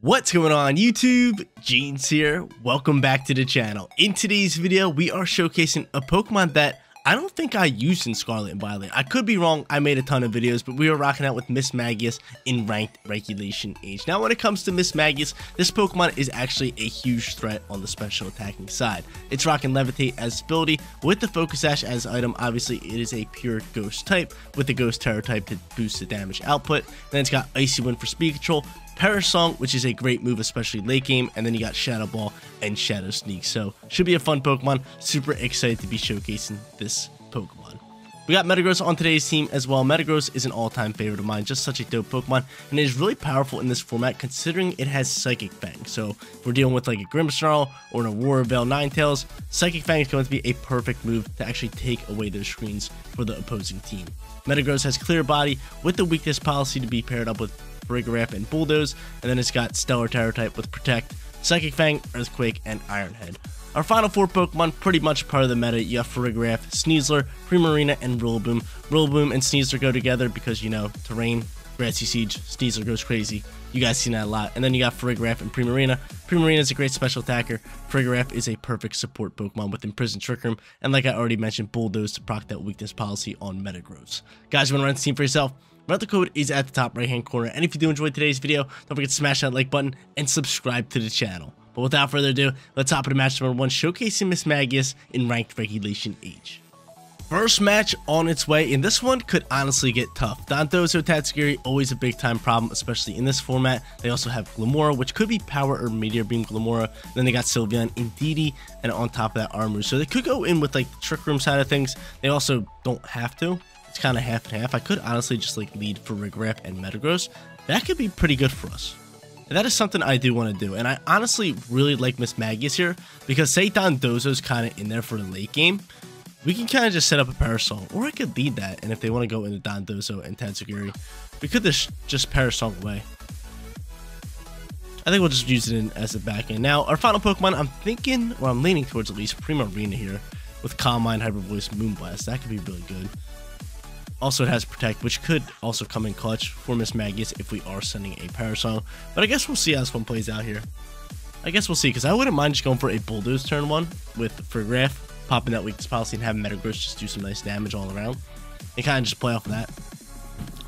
What's going on YouTube? Jeans here. Welcome back to the channel. In today's video, we are showcasing a Pokemon that I don't think I used in Scarlet and Violet. I could be wrong, I made a ton of videos, but we are rocking out with Mismagius in Ranked Regulation H. Now when it comes to Mismagius, this Pokemon is actually a huge threat on the special attacking side. It's rocking Levitate as ability, with the Focus Sash as item, obviously it is a pure Ghost type, with the Ghost Tera type to boost the damage output. Then it's got Icy Wind for speed control, Perish Song, which is a great move, especially late game, and then you got Shadow Ball and Shadow Sneak. So, should be a fun Pokemon. Super excited to be showcasing this Pokemon. We got Metagross on today's team as well. Metagross is an all-time favorite of mine, just such a dope Pokemon, and it is really powerful in this format considering it has Psychic Fang. So if we're dealing with like a Grimmsnarl or an Aurora Veil Ninetales, Psychic Fang is going to be a perfect move to actually take away those screens for the opposing team. Metagross has Clear Body with the weakness policy to be paired up with Farigiraf, and Bulldoze, and then it's got Stellar Tera type with Protect, Psychic Fang, Earthquake, and Iron Head. Our final four Pokemon, pretty much part of the meta, you have Farigiraf, Sneasler, Primarina, and Rillaboom. Rillaboom and Sneasler go together because, you know, terrain, Grassy Seed, Sneasler goes crazy. You guys seen that a lot. And then you got Farigiraf and Primarina. Primarina is a great special attacker. Farigiraf is a perfect support Pokemon with Imprison Trick Room. And like I already mentioned, Bulldoze to proc that weakness policy on Metagross. Guys, you want to run the team for yourself? The code is at the top right hand corner. And if you do enjoy today's video, don't forget to smash that like button and subscribe to the channel. But without further ado, let's hop into match number one, showcasing Mismagius in Ranked Regulation H. First match on its way, and this one could honestly get tough. Dondozo Tatsugiri, always a big time problem, especially in this format. They also have Glimmora, which could be Power or Meteor Beam Glimmora. Then they got Sylveon, Indeedee, and on top of that, Armarouge. So they could go in with like the Trick Room side of things. They also don't have to. Kind of half and half. I could honestly just like lead for Farigiraf and Metagross. That could be pretty good for us. And that is something I do want to do. And I honestly really like Mismagius here because say Dondozo's kind of in there for the late game. We can kind of just set up a Perish Song, or I could lead that. And if they want to go into Dondozo and Tatsugiri, we could just, just Perish Song away. I think we'll just use it in, as a back end. Now, our final Pokemon, I'm thinking, or I'm leaning towards at least Primarina here with Calm Mind, Hyper Voice, Moonblast. That could be really good. Also, it has Protect, which could also come in clutch for Mismagius if we are sending a Perish Song. But I guess we'll see how this one plays out here. I guess we'll see, because I wouldn't mind just going for a Bulldoze turn one with Farigiraf, popping that weakness policy and having Metagross just do some nice damage all around. And kind of just play off of that.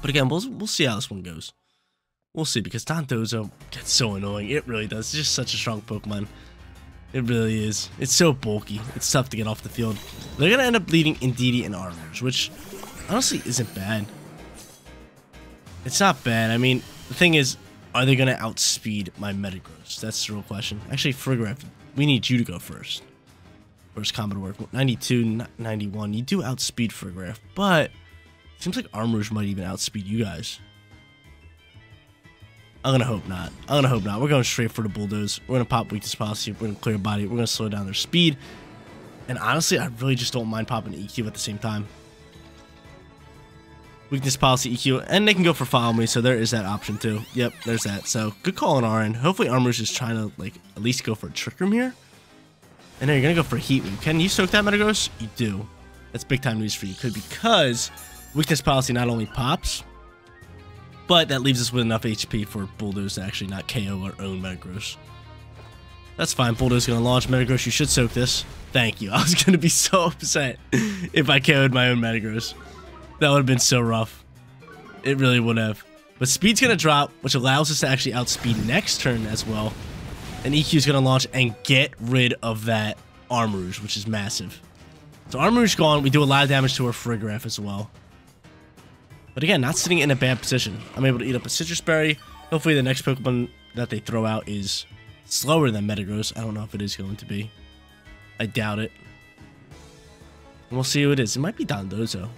But again, we'll, we'll see how this one goes. We'll see, because Dondozo gets so annoying. It really does. It's just such a strong Pokemon. It really is. It's so bulky. It's tough to get off the field. They're going to end up leading Indeedee and Armarouge, which honestly isn't bad. It's not bad. I mean, the thing is, are they going to outspeed my Metagross? That's the real question. Actually, Farigiraf, we need you to go first. First combo to work. 92, 91. You do outspeed Farigiraf, but seems like Armarouge might even outspeed you guys. I'm gonna hope not. I'm gonna hope not. We're going straight for the bulldoze. We're gonna pop weakness policy. We're gonna clear body. We're gonna slow down their speed. And honestly, I really just don't mind popping EQ at the same time weakness policy EQ, and they can go for follow me, so there is that option too. Yep, there's that. So good call on end. Hopefully Armarouge's just trying to like at least go for a trick room here. And then you're gonna go for heat wave. Can you soak that Metagross? You do. That's big time news for you. Could because weakness policy not only pops, but that leaves us with enough HP for Bulldoze to actually not KO our own Metagross. That's fine. Bulldoze gonna launch Metagross. You should soak this. Thank you. I was gonna be so upset if I KO'd my own Metagross. That would have been so rough. It really would have. But speed's going to drop, which allows us to actually outspeed next turn as well. And EQ is going to launch and get rid of that Armarouge, which is massive. So Armarouge gone. We do a lot of damage to our Farigiraf as well. But again, not sitting in a bad position. I'm able to eat up a Sitrus Berry. Hopefully the next Pokemon that they throw out is slower than Metagross. I don't know if it is going to be. I doubt it. And we'll see who it is. It might be Dondozo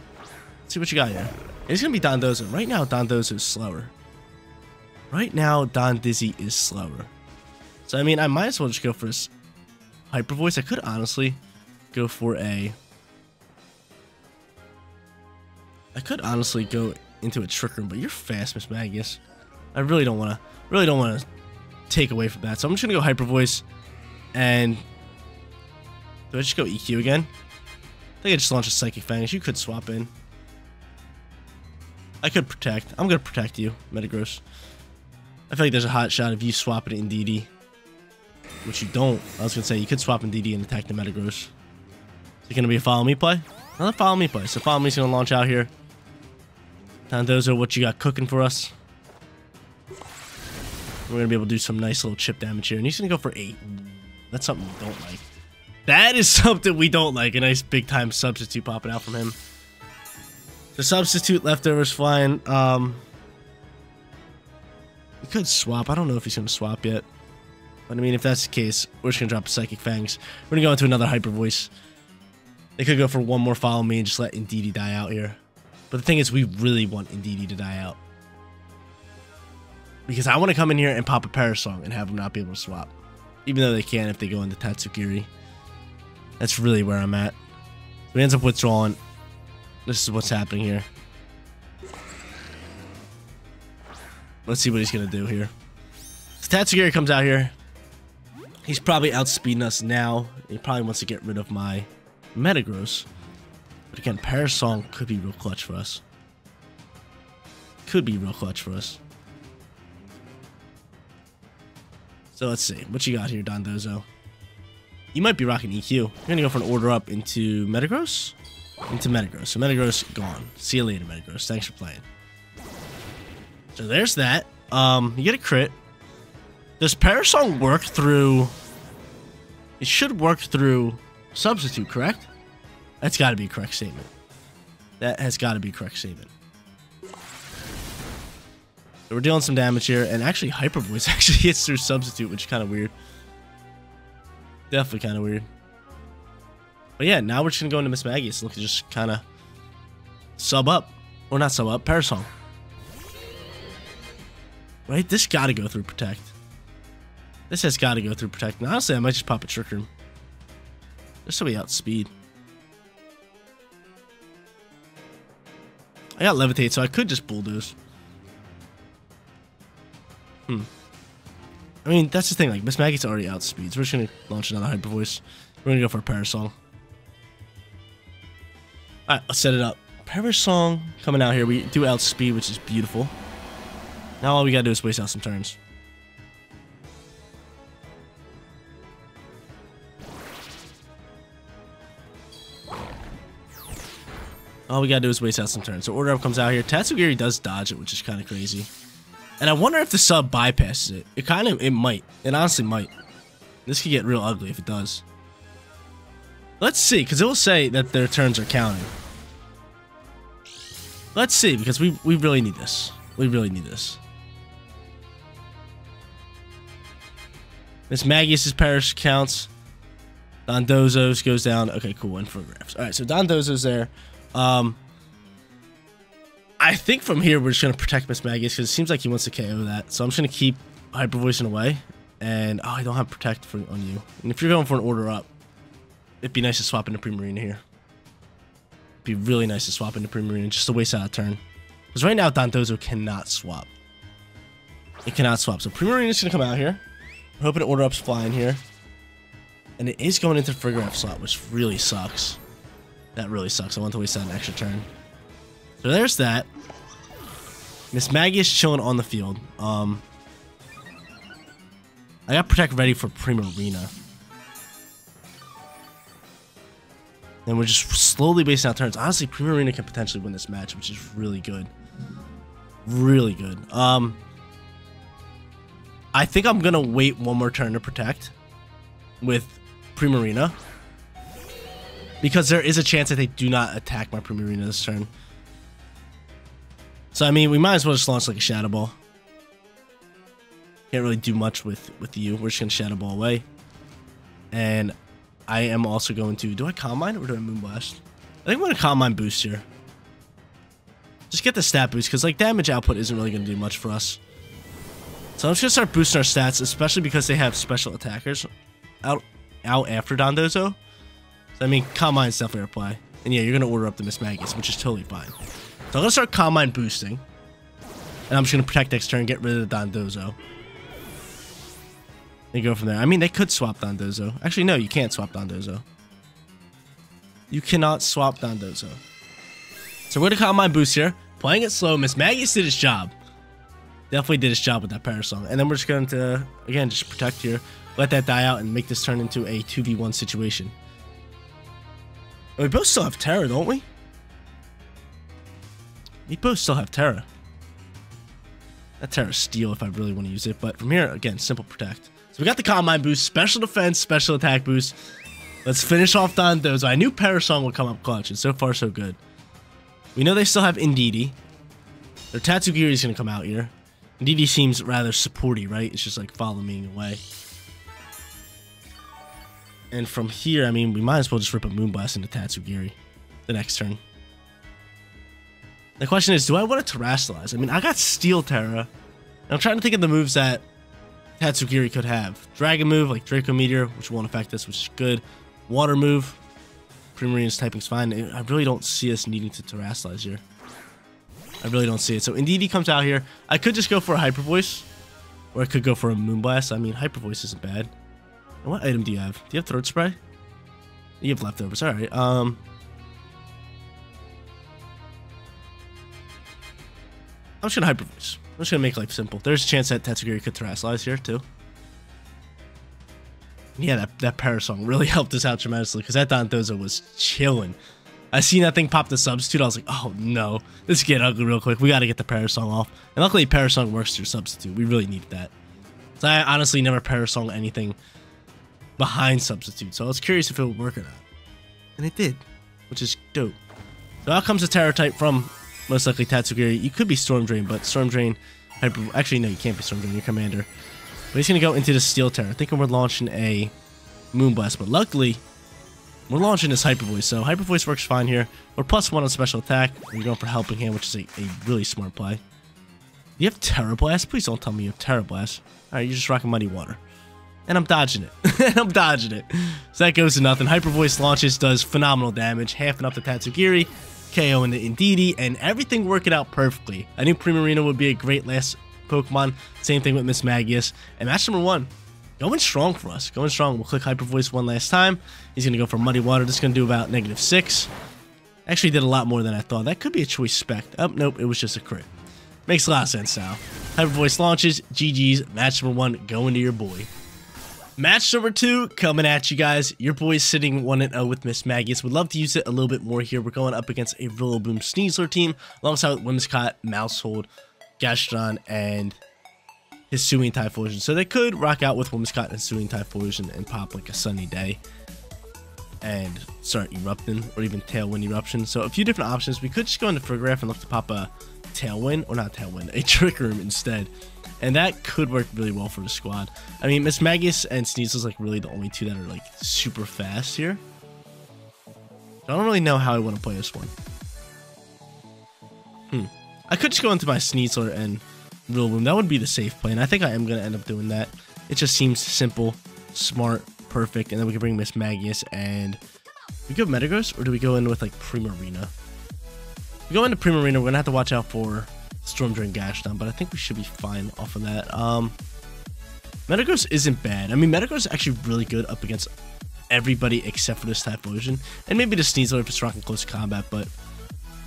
see what you got here. It's going to be Dondozo. Right now, Dondozo is slower. Right now, Don Dizzy is slower. So, I mean, I might as well just go for this Hyper Voice. I could honestly go for a... I could honestly go into a Trick Room, but you're fast, Mismagius. I really don't want to really don't want to take away from that. So I'm just going to go Hyper Voice. And... Do I just go EQ again? I think I just launched a Psychic Fangs. You could swap in. I could protect. I'm gonna protect you, Metagross. I feel like there's a hot shot of you swapping DD, Which you don't. I was to say, you could swap in DD and attack the Metagross. Is it to be a follow me play? Another follow me play. So follow me's to launch out here. Dondozo, what you got cooking for us? We're to be able to do some nice little chip damage here. And he's to go for 8. That's something we don't like. That is something we don't like. A nice big time substitute popping out from him. The substitute leftovers flying. Um, he could swap. I don't know if he's going to swap yet. But I mean, if that's the case, we're just going to drop Psychic Fangs. We're going to go into another Hyper Voice. They could go for one more Follow Me and just let Indeedee die out here. But the thing is, we really want Indeedee to die out. Because I want to come in here and pop a Perish Song and have them not be able to swap. Even though they can if they go into Tatsugiri. That's really where I'm at. So he ends up withdrawing. This is what's happening here. Let's see what he's going to do here. So Tatsugiri comes out here. He's probably outspeeding us now. He probably wants to get rid of my Metagross. But again, Perish Song could be real clutch for us. Could be real clutch for us. So let's see. What you got here, Dondozo? You might be rocking EQ. You're going to go for an order up into Metagross? Into Metagross. So Metagross, gone. See you later, Metagross. Thanks for playing. So there's that. Um, you get a crit. Does Perish Song work through... It should work through Substitute, correct? That's got to be a correct statement. That has got to be a correct statement. So we're dealing some damage here, and actually Hyper Voice actually hits through Substitute, which is kind of weird. Definitely kind of weird. But yeah, now we're just to go into Mismagius. Look, just kind of sub up. Or not sub up, Perish Song. Right? This got to go through Protect. This has got to go through Protect. And honestly, I might just pop a Trick Room. Just so we outspeed. I got Levitate, so I could just Bulldoze. Hmm. I mean, that's the thing. Like, Mismagius already outspeeds. We're just to launch another Hyper Voice. We're to go for a Perish Song. Alright, let's set it up. Perish Song coming out here. We do outspeed, which is beautiful. Now all we gotta do is waste out some turns. All we gotta do is waste out some turns. So Order Up comes out here. Tatsugiri does dodge it, which is kind of crazy. And I wonder if the sub bypasses it. It kind of, it might. It honestly might. This could get real ugly if it does. Let's see, because it will say that their turns are counting. Let's see, because we, we really need this. We really need this. Mismagius's perish counts. Dondozo's goes down. Okay, cool. Refs. All right, so Dondozo's there. Um, I think from here we're just gonna protect Mismagius because it seems like he wants to KO that. So I'm just gonna keep hyper voicing away. And oh, I don't have protect for on you. And if you're going for an order up, it'd be nice to swap into Primarina here. It'd be really nice to swap into Primarina just to waste out a turn. Because right now Dondozo cannot swap. It cannot swap. So Primarina's gonna come out here. I'm hoping order up's flying here. And it is going into Farigiraf slot, which really sucks. That really sucks. I want to waste out an extra turn. So there's that. Mismagius is chilling on the field. Um, I got Protect ready for Primarina. And we're just slowly basing out turns. Honestly, Primarina can potentially win this match, which is really good. Really good. Um, I think I'm going to wait one more turn to Protect with Primarina. Because there is a chance that they do not attack my Primarina this turn. So, I mean, we might as well just launch like a Shadow Ball. Can't really do much with, with you. We're just going to Shadow Ball away. And I am also going to... Do I Calm Mind or do I Moonblast? I think I'm going to Calm Mind boost here. Just get the stat boost, because like damage output isn't really going to do much for us. So I'm just going to start boosting our stats, especially because they have special attackers out out after Dondozo. So, I mean, Mind's definitely a play. And yeah, you're going to order up the Mismagius, which is totally fine. So I'm going to start Calm Mind boosting. And I'm just going to protect next turn, get rid of the Dondozo. And go from there. I mean, they could swap Dondozo. Actually, no, you can't swap Dondozo. You cannot swap Dondozo. So we're going to Calm Mind boost here. Playing it slow. Mismagius did his job. Definitely did his job with that Perish Song. And then we're just going to, again, just protect here. Let that die out and make this turn into a 2v1 situation. We both still have Tera, don't we? We both still have Tera. That Tera's Steel if I really want to use it. But from here, again, simple protect. So we got the Calm Mind boost, special defense, special attack boost. Let's finish off Dondozo. I knew Perish Song would come up clutch, and so far so good. We know they still have Indeedee. Their Tatsugiri is going to come out here. Indeedee seems rather supporty, right? It's just like follow me away. And from here, I mean, we might as well just rip a Moonblast into Tatsugiri the next turn. The question is, do I want to Terastallize? I mean, I got Steel Tera. I'm trying to think of the moves that Tatsugiri could have. Dragon move, like Draco Meteor, which won't affect us, which is good. Water move, Primarina's typing's fine. I really don't see us needing to Terastallize here. I really don't see it. So Indeedee comes out here. I could just go for a Hyper Voice, or I could go for a Moonblast. I mean, Hyper Voice isn't bad. And what item do you have? Do you have Throat Spray? You have leftovers. All right. Um, I'm just gonna hyper voice. I'm just gonna make life simple. There's a chance that Tatsugiri could Terastallize here too. Yeah, that, that Perish Song really helped us out tremendously because that Dondozo was chilling. I seen that thing pop the substitute. I was like, oh no, this is getting ugly real quick. We got to get the Perish Song off. And luckily, Perish Song works through substitute. We really needed that. So I honestly never Perish Song anything behind substitute. So I was curious if it would work or not. And it did, which is dope. So out comes a Tera type from most likely Tatsugiri. You could be Storm Drain, but Storm Drain... Actually, no, you can't be Storm Drain. You're Commander. But he's going to go into the Steel Tera. Thinking we're launching a Moonblast. But luckily, we're launching this Hyper Voice. So Hyper Voice works fine here. We're plus one on Special Attack. We're going for Helping Hand, which is a, a really smart play. You have Tera Blast? Please don't tell me you have Tera Blast. Alright, you're just rocking Muddy Water. And I'm dodging it. and I'm dodging it. So that goes to nothing. Hyper Voice launches, does phenomenal damage. Half enough to Tatsugiri. KO into Indeedee, and everything working out perfectly. I knew Primarina would be a great last Pokemon. Same thing with Mismagius. And match number one, going strong for us. Going strong. We'll click Hyper Voice one last time. He's going to go for Muddy Water. This is going to do about negative six. Actually did a lot more than I thought. That could be a choice spec. Oh, nope. It was just a crit. Makes a lot of sense now. Hyper Voice launches. GG's. Match number one going to your boy. Match number two coming at you guys. Your boy's sitting 1-0 with Mismagius. Would love to use it a little bit more here. We're going up against a Rillaboom Sneasler team alongside Whimsicott, Maushold, Gastrodon, and his Hisuian Typhlosion. So they could rock out with Whimsicott and Hisuian Typhlosion and pop like a sunny day and start erupting or even tailwind eruption. So a few different options. We could just go into Farigiraf and look to pop a tailwind or not tailwind, a trick room instead. And that could work really well for the squad. I mean, Mismagius and Sneasel's like really the only two that are like super fast here. I don't really know how I want to play this one. Hmm. I could just go into my Sneasler and Rillaboom. That would be the safe play, and I think I am going to end up doing that. It just seems simple, smart, perfect, and then we can bring Mismagius and... we go Metagross, or do we go in with like Primarina? We go into Primarina, we're going to have to watch out for Storm Drain Gastrodon, but I think we should be fine off of that. Um, Metagross isn't bad. I mean, Metagross is actually really good up against everybody except for this Typhlosion. And maybe the Sneasel if it's rocking close combat, but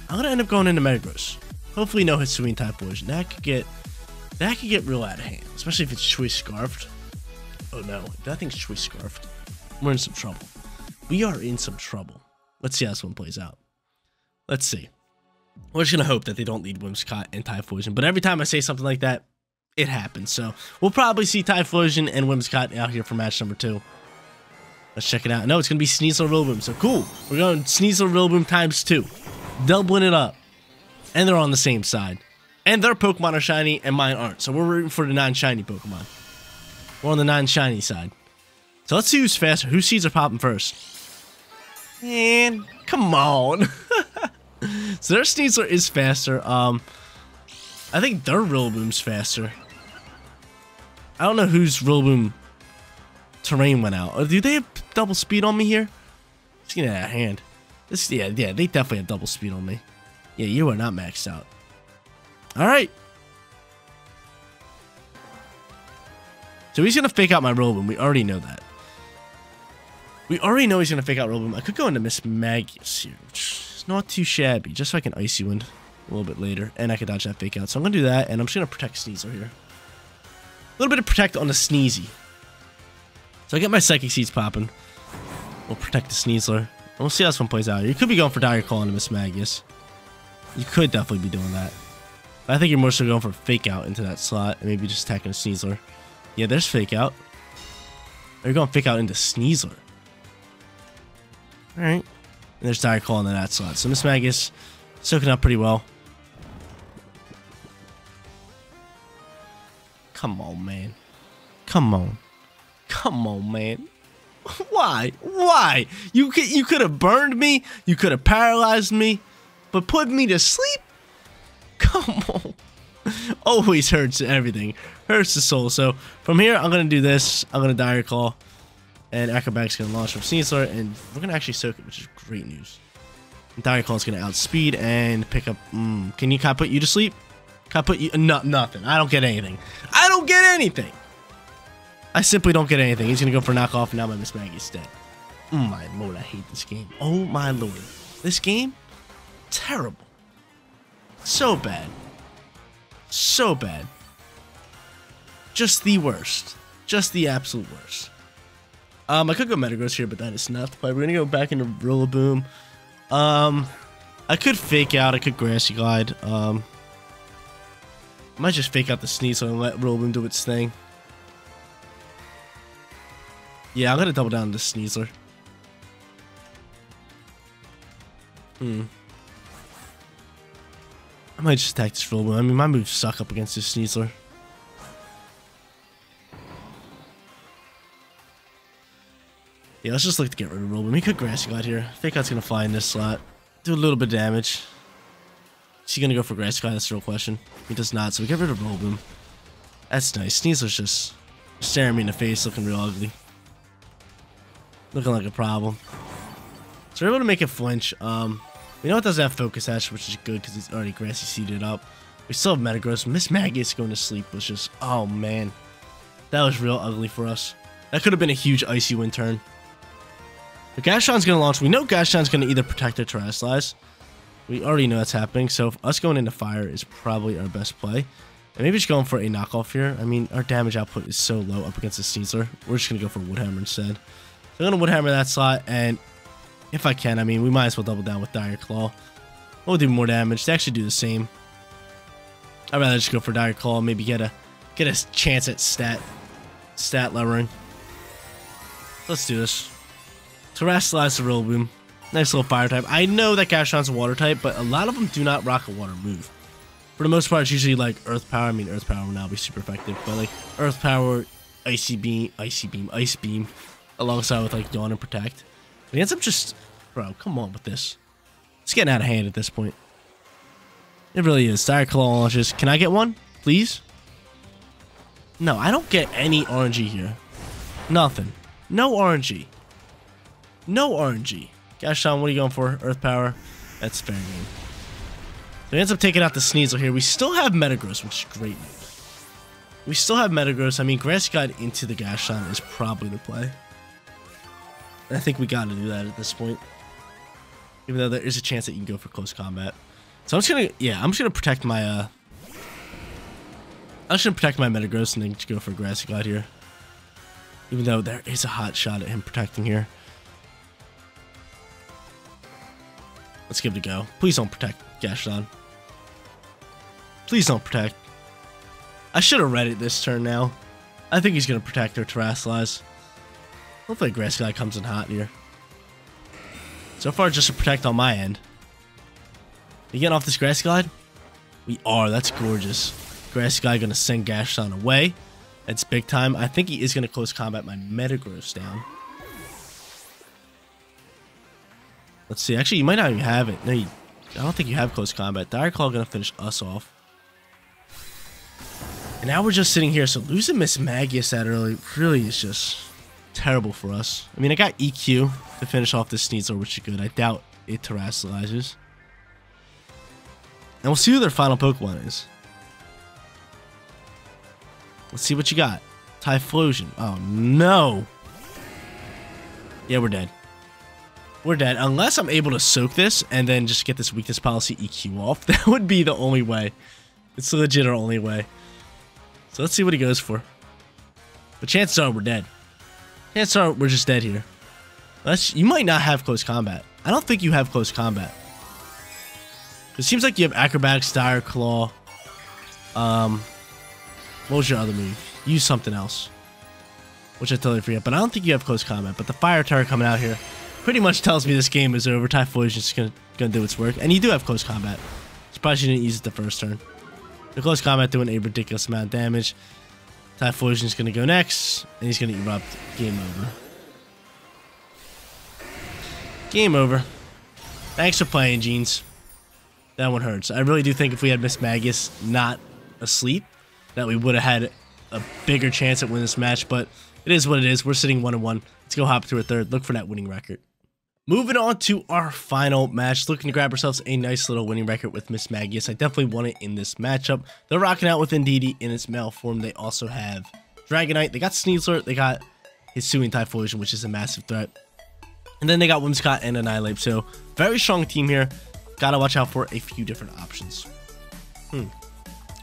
I'm gonna end up going into Metagross. Hopefully no Hisuian Typhlosion. That could get that could get real out of hand, especially if it's Choice Scarfed. Oh no, that thing's Choice Scarfed. We're in some trouble. We are in some trouble. Let's see how this one plays out. Let's see. We're just going to hope that they don't lead Whimsicott and Typhlosion. But every time I say something like that, it happens. So we'll probably see Typhlosion and Whimsicott out here for match number two. Let's check it out. No, it's going to be Sneasel Rillaboom. So cool. We're going Sneasel Rillaboom times two. Doubling it up. And they're on the same side. And their Pokemon are shiny and mine aren't. So we're rooting for the non-shiny Pokemon. We're on the non-shiny side. So let's see who's faster. Whose seeds are popping first? And come on. so their Sneasler is faster. Um, I think their Rillaboom's faster. I don't know whose Rillaboom terrain went out. Oh, do they have double speed on me here? It's getting out of hand. This, yeah, yeah, they definitely have double speed on me. Yeah, you are not maxed out. All right. So he's going to fake out my Rillaboom. We already know that. We already know he's going to fake out Rillaboom. I could go into Mismagius here, It's not too shabby, just so I can Icy Wind. a little bit later, and I can dodge that fake out. So I'm going to do that, and I'm just going to protect Sneasler here. A little bit of protect on the Sneezy. So I get my Psychic Seeds popping. We'll protect the Sneasler. We'll see how this one plays out. You could be going for Dire Claw into Mismagius. You could definitely be doing that. But I think you're more so going for Fake Out into that slot, and maybe just attacking a Sneasler. Yeah, there's Fake Out. Or you're going Fake Out into Sneasler. Alright. And there's Claw into that slot. So Mismagius soaking up pretty well. Come on, man. Come on. Come on, man. Why? Why? You could you could have burned me. You could have paralyzed me, but put me to sleep. Come on. Always hurts everything. Hurts the soul. So from here, I'm gonna do this. I'm gonna dire claw, and Acrobatic's gonna launch from Sneasler, and we're gonna actually soak it, which is great news. Dire Claw's gonna outspeed and pick up. Mm, can you? Put you to sleep? Can I put you? No, nothing. I don't get anything. I don't get anything. I simply don't get anything. He's going to go for knockoff, and now my Mismagius dead. Oh my lord, I hate this game. Oh my lord. This game? Terrible. So bad. So bad. Just the worst. Just the absolute worst. Um, I could go Metagross here, but that is not the play. We're to go back into Rillaboom. Um, I could fake out. I could Grassy Glide. Um, I might just fake out the Sneasel and let Rillaboom do its thing. Yeah, I'm gonna double down the Sneasler. Hmm. I might just attack this Rillaboom. I mean, my moves suck up against this Sneasler. Yeah, let's just look to get rid of Rillaboom. He could Grassy Glide here. Fake Out's gonna fly in this slot. Do a little bit of damage. Is he gonna go for Grassy Glide? That's the real question. He does not, so we get rid of Rillaboom. That's nice. Sneasler's just staring me in the face, looking real ugly. Looking like a problem. So we're able to make it flinch. Um, we know it doesn't have Focus Sash, which is good because it's already grassy seeded up. We still have Metagross. Mismagius going to sleep was just, oh man. That was real ugly for us. That could have been a huge Icy Wind turn. But Gastrodon's going to launch. We know Gastrodon's going to either protect or Terastallize. We already know that's happening, so us going into Fire is probably our best play. And maybe just going for a knockoff here. I mean, our damage output is so low up against the Sneasler. We're just going to go for Woodhammer instead. So I'm going to Woodhammer that slot, and if I can, I mean, we might as well double down with Dire Claw. We'll do more damage. They actually do the same. I'd rather just go for Dire Claw, and maybe get a get a chance at stat stat levering. Let's do this. Terastallize the Rillaboom. Nice little fire type. I know that Gastrodon's a water type, but a lot of them do not rock a water move. For the most part, it's usually like Earth Power. I mean, Earth Power will now be super effective, but like Earth Power, Icy Beam, Icy Beam, Ice Beam, alongside with like Yawn and Protect. But he ends up just, bro, come on with this. It's getting out of hand at this point. It really is. Dire Claw launches. Can I get one, please? No, I don't get any RNG here. Nothing. No RNG. No RNG. Gastrodon, what are you going for? Earth Power? That's fair game. So he ends up taking out the Sneasel here. We still have Metagross, which is great news. We still have Metagross. I mean, Grassy Glide into the Gastrodon is probably the play. I think we got to do that at this point. Even though there is a chance that you can go for close combat. So I'm just gonna, yeah, I'm just gonna protect my, uh... I'm just gonna protect my Metagross and then just go for Grassy Glide here. Even though there is a hot shot at him protecting here. Let's give it a go. Please don't protect Gastrodon. Please don't protect. I should have read it this turn now. I think he's gonna protect or Terastallize. Hopefully Grassy Glide comes in hot here. So far, just to protect on my end. You getting off this Grassy Glide? We are. That's gorgeous. Grassy Glide going to send Gastrodon away. That's big time. I think he is going to close combat my Metagross down. Let's see. Actually, you might not even have it. No, you, I don't think you have close combat. Dire Claw to finish us off. And now we're just sitting here. So losing Mismagius that early really is just terrible for us. I mean, I got EQ to finish off this Sneasel, which is good. I doubt it terastallizes. And we'll see who their final Pokemon is. Let's see what you got. Typhlosion. Oh, no. Yeah, we're dead. We're dead. Unless I'm able to soak this and then just get this weakness policy EQ off. That would be the only way. It's the legit our only way. So let's see what he goes for. But chances are we're dead. Chances are we're just dead here. Unless, you might not have close combat. I don't think you have close combat. It seems like you have acrobatics, dire claw. Um, what was your other move? Use something else. Which I totally forget. But I don't think you have close combat. But the fire Tera coming out here pretty much tells me this game is over. Typhlosion is gonna gonna do its work. And you do have close combat. Surprised you didn't use it the first turn. The close combat doing a ridiculous amount of damage. Typhlosion is gonna go next. And he's gonna erupt. Game over. Game over. Thanks for playing, Jeans. That one hurts. I really do think if we had Mismagius not asleep, that we would have had a bigger chance at winning this match, but it is what it is. We're sitting one and one. Let's go hop to a third. Look for that winning record. Moving on to our final match, looking to grab ourselves a nice little winning record with Mismagius. I definitely want it in this matchup. They're rocking out with Indeedee in its male form. They also have Dragonite. They got Sneasler. They got Hisuian Typhlosion, which is a massive threat. And then they got Whimsicott and Annihilape. So very strong team here. Gotta watch out for a few different options. Hmm.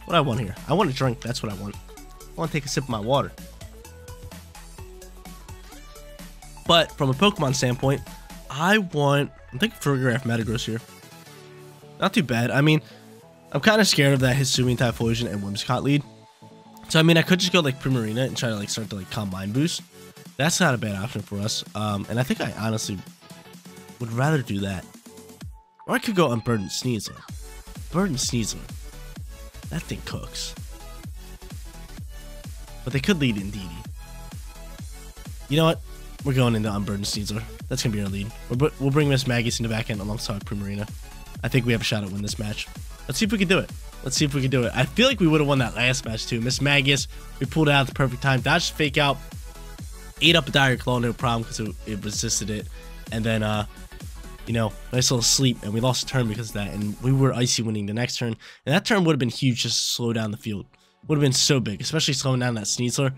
What I want here? I want a drink. That's what I want. I want to take a sip of my water. But from a Pokemon standpoint, I want... I'm thinking Farigiraf Metagross here. Not too bad. I mean, I'm kind of scared of that Hisuian Typhlosion and Whimsicott lead. So, I mean, I could just go, like, Primarina and try to, like, start to, like, Calm Mind Boost. That's not a bad option for us. Um, and I think I honestly would rather do that. Or I could go Unburdened Sneasler. Burden Sneasler. That thing cooks. But they could lead Indeedee. You know what? We're going into Unburdened Sneasler. That's going to be our lead. We'll, we'll bring Mismagius into back end alongside Primarina. I think we have a shot at win this match. Let's see if we can do it. Let's see if we can do it. I feel like we would have won that last match too. Mismagius, we pulled out at the perfect time. Dodged fake out. Ate up a Dire Claw, no problem, because it, it resisted it. And then uh, you know, nice little sleep, and we lost a turn because of that, and we were icy winning the next turn, and that turn would have been huge just to slow down the field. Would have been so big, especially slowing down that Sneasler.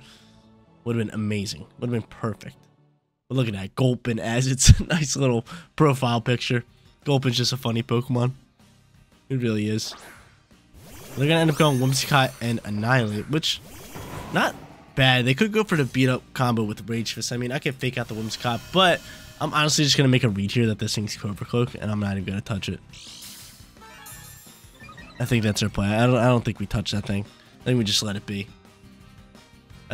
Would have been amazing. Would have been perfect. But look at that, Gulpin as its a nice little profile picture. Gulpin's just a funny Pokemon. It really is. They're gonna end up going Whimsicott and Annihilape, which not bad. They could go for the beat up combo with Rage Fist. I mean, I could fake out the Whimsicott, but I'm honestly just going to make a read here that this thing's Covert Cloak, and I'm not even going to touch it. I think that's our play. I don't, I don't think we touch that thing. I think we just let it be.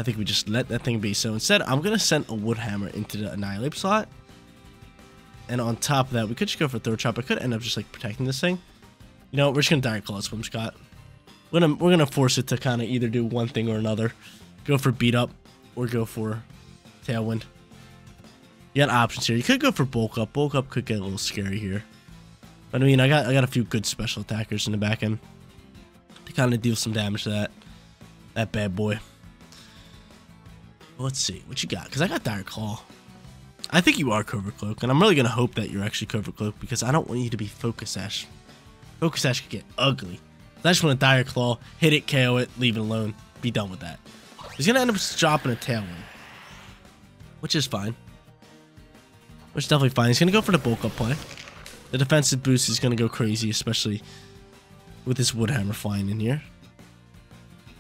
I think we just let that thing be. So instead, I'm going to send a Wood Hammer into the Annihilape slot. And on top of that, we could just go for Throat Chop. I could end up just like protecting this thing. You know, we're just going to Dire Claw Whimsicott. We're going to we're gonna force it to kind of either do one thing or another. Go for Beat Up or go for Tailwind. You got options here. You could go for bulk up. Bulk up could get a little scary here. But I mean, I got I got a few good special attackers in the back end to kind of deal some damage to that that bad boy. Let's see what you got because I got Dire Claw. I think you are Covert Cloak, and I'm really gonna hope that you're actually Covert Cloak because I don't want you to be Focus Sash. Focus Sash could get ugly. I just want a Dire Claw, hit it, KO it, leave it alone, be done with that. He's gonna end up dropping a Tailwind, which is fine. Which is definitely fine. He's going to go for the bulk up play. The defensive boost is going to go crazy, especially with this Woodhammer flying in here.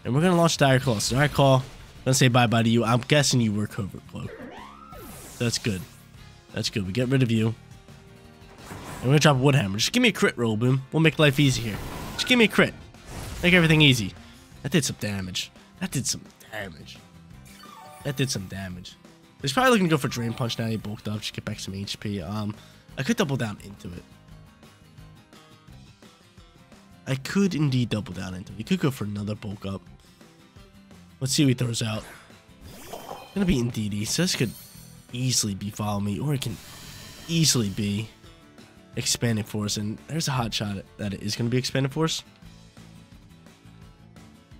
And we're going to launch Dire Claw. So Dire Claw, To say bye-bye to you. I'm guessing you were Covert Cloak. That's good. That's good. We get rid of you. And we're going to drop Woodhammer. Just give me a crit roll, Boom. We'll make life easy here. Just give me a crit. Make everything easy. That did some damage. That did some damage. That did some damage. He's probably looking to go for Drain Punch now. He bulked up, just get back some HP. Um, I could double down into it. I could indeed double down into it. He could go for another bulk up. Let's see what he throws out. Gonna be in Indeedee, so this could easily be Follow Me, or it can easily be Expanded Force, and there's a hot shot that it is gonna be Expanded Force.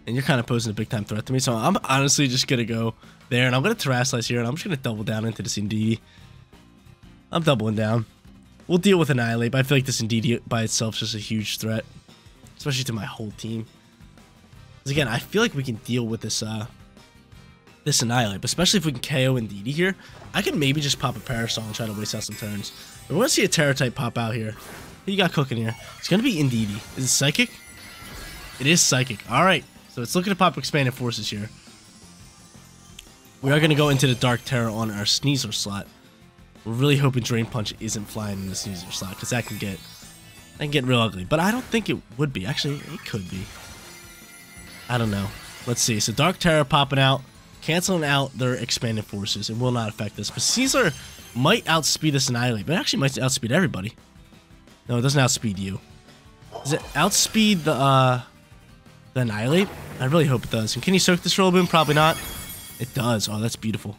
And you're kind of posing a big time threat to me, so I'm honestly just gonna go there, and I'm to Terastallize here, and I'm just to double down into this Indeedee. I'm doubling down. We'll deal with Annihilape, but I feel like this Indeedee by itself is just a huge threat, especially to my whole team. Because again, I feel like we can deal with this, uh, this Annihilape, but especially if we can KO Indeedee here, I can maybe just pop a Perish Song and try to waste out some turns. But we want to see a Tera type pop out here. Who you got cooking here? It's going to be Indeedee. Is it Psychic? It is Psychic. All right. So it's looking to pop Expanded Forces here. We are going to go into the Dark Tera on our Sneasler slot. We're really hoping Drain Punch isn't flying in the Sneasler slot because that can get that can get real ugly. But I don't think it would be. Actually, it could be. I don't know. Let's see. So Dark Tera popping out, canceling out their expanded forces. It will not affect us. But Caesar might outspeed us Annihilape, but actually might outspeed everybody. No, it doesn't outspeed you. Does it outspeed the uh the Annihilape? I really hope it does. And can you soak this Rillaboom? Probably not. It does. Oh, that's beautiful.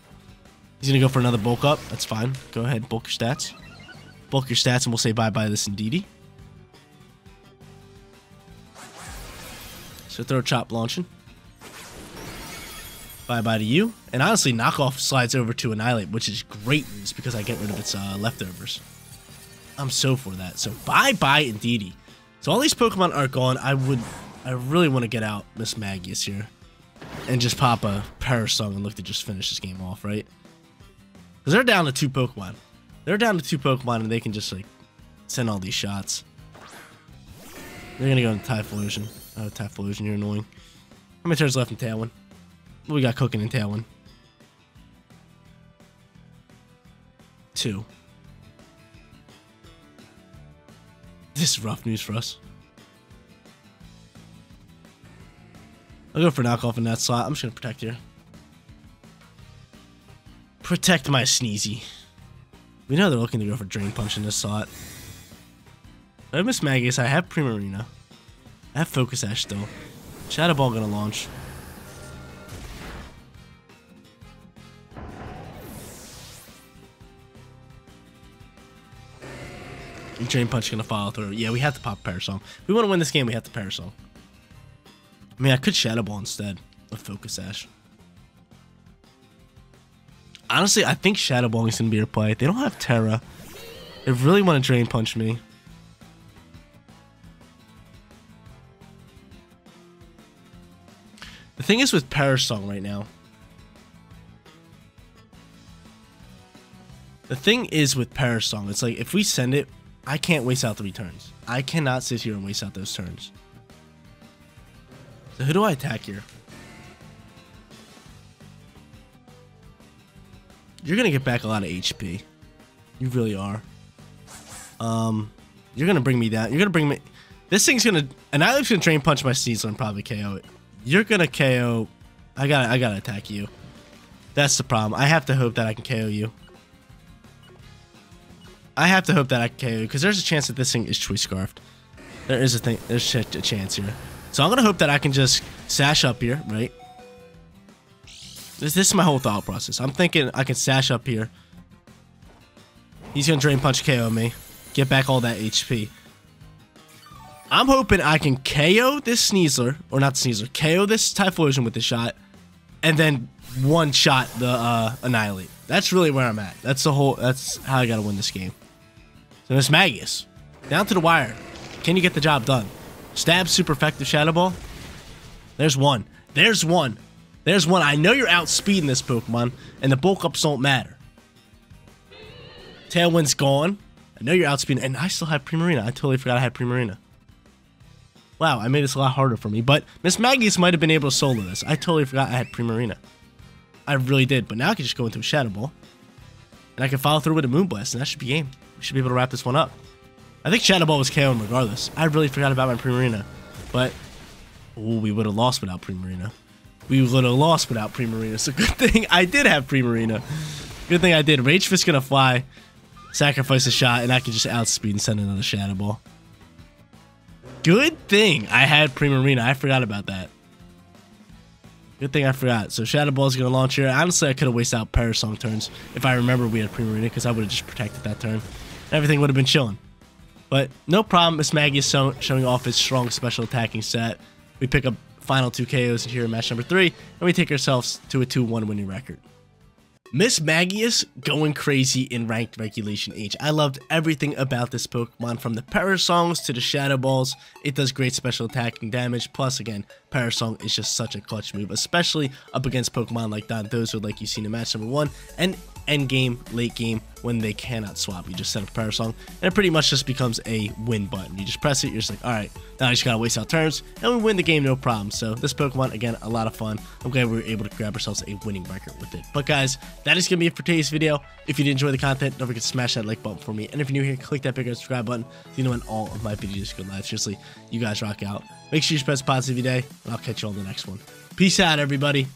He's going to go for another bulk up. That's fine. Go ahead, bulk your stats. Bulk your stats, and we'll say bye-bye to this Indeedee. So throw chop launching. Bye-bye to you. And honestly, knockoff slides over to Annihilape, which is great news because I get rid of its uh, leftovers. I'm so for that. So bye-bye Indeedee. So all these Pokemon are gone. I would, I really want to get out Mismagius here. And just pop a Perish Song and look to just finish this game off, right? Because they're down to two Pokemon. They're down to two Pokemon and they can just like send all these shots. They're gonna go into Typhlosion. Uh, oh, Typhlosion, you're annoying. How many turns left in Tailwind? What we got cooking in Tailwind? Two. This is rough news for us. I'll go for knockoff in that slot. I'm just gonna protect here. Protect my sneezy. We know they're looking to go for Drain Punch in this slot. I miss Mismagius. I have Primarina. Have Focus Sash though. Shadow Ball gonna launch. Drain Punch gonna follow through. Yeah, we have to pop Perish Song. If we want to win this game, we have to Perish Song. I mean, I could Shadow Ball instead of Focus Sash. Honestly, I think Shadow Ball is to be your play. They don't have Tera. They really want to Drain Punch me. The thing is with Perish Song right now. The thing is with Perish Song, it's like if we send it, I can't waste out three turns. I cannot sit here and waste out those turns. So who do I attack here? You're gonna get back a lot of HP. You really are. Um, you're gonna bring me down. You're gonna bring me. This thing's gonna. and I'm gonna Drain Punch my Sneasler and probably KO it. You're gonna KO. I gotta. I gotta attack you. That's the problem. I have to hope that I can KO you. I have to hope that I can KO you because there's a chance that this thing is Choice Scarfed. There is a thing. There's a chance here. So I'm to hope that I can just sash up here, right? This, this is my whole thought process. I'm thinking I can sash up here. He's to Drain Punch KO me. Get back all that HP. I'm hoping I can KO this Sneasler, or not Sneasler, KO this Typhlosion with the shot, and then one shot the uh, Annihilape. That's really where I'm at. That's the whole, that's how I got to win this game. So Mismagius, down to the wire. Can you get the job done? Stab super effective Shadow Ball. There's one. There's one. There's one. I know you're outspeeding this Pokemon, and the bulk ups don't matter. Tailwind's gone. I know you're outspeeding, and I still have Primarina. I totally forgot I had Primarina. Wow, I made this a lot harder for me, but Mismagius might have been able to solo this. I totally forgot I had Primarina. I really did, but now I can just go into a Shadow Ball. And I can follow through with a Moonblast, and that should be game. We should be able to wrap this one up. I think Shadow Ball was KO'd regardless. I really forgot about my Primarina. But, ooh, we would have lost without Primarina. We would have lost without Primarina. So good thing I did have Primarina. Good thing I did. Rage Fist gonna fly, sacrifice a shot, and I can just outspeed and send another Shadow Ball. Good thing I had Primarina. I forgot about that. Good thing I forgot. So Shadow Ball is going to launch here. Honestly, I could have wasted out Perish Song turns if I remember we had Primarina because I would have just protected that turn. Everything would have been chilling. But no problem. Mismagius show, showing off his strong special attacking set. We pick up final two KOs here in match number three, and we take ourselves to a 2-1 winning record. Mismagius going crazy in ranked regulation H. I loved everything about this Pokemon from the Perish Songs to the Shadow Balls. It does great special attacking damage. Plus, again, Perish Song is just such a clutch move, especially up against Pokemon like Dondozo, like you've seen in match number one, and end game, late game, when they cannot swap. You just set up a Perish Song, and it pretty much just becomes a win button. You just press it, you're just like, alright, now I just gotta waste out turns, and we win the game no problem. So this Pokemon, again, a lot of fun. I'm glad we were able to grab ourselves a winning record with it. But guys, that is gonna be it for today's video. If you did enjoy the content, don't forget to smash that like button for me. And if you're new here, click that big red subscribe button so you know when all of my videos go live. Seriously, you guys rock out. Make sure you spread positive day, and I'll catch you on the next one. Peace out, everybody.